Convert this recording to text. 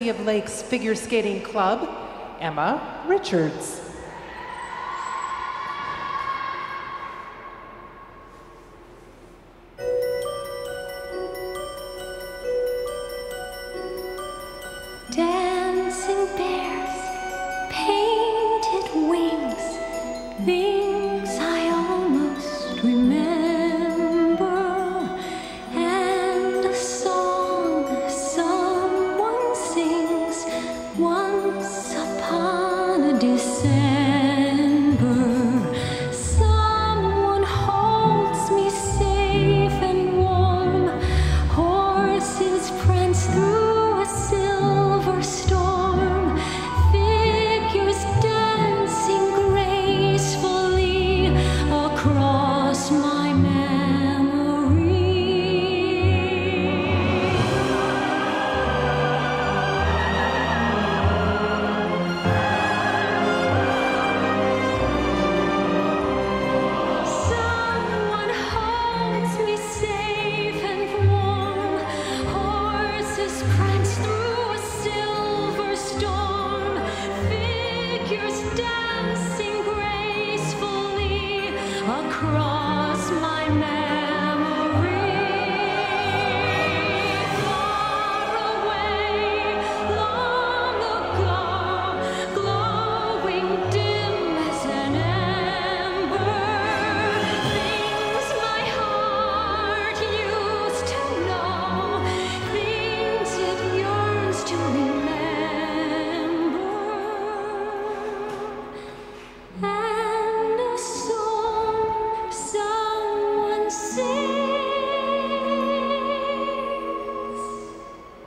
Of Lakes Figure Skating Club, Emma Richards. Dancing bears, descend. cross.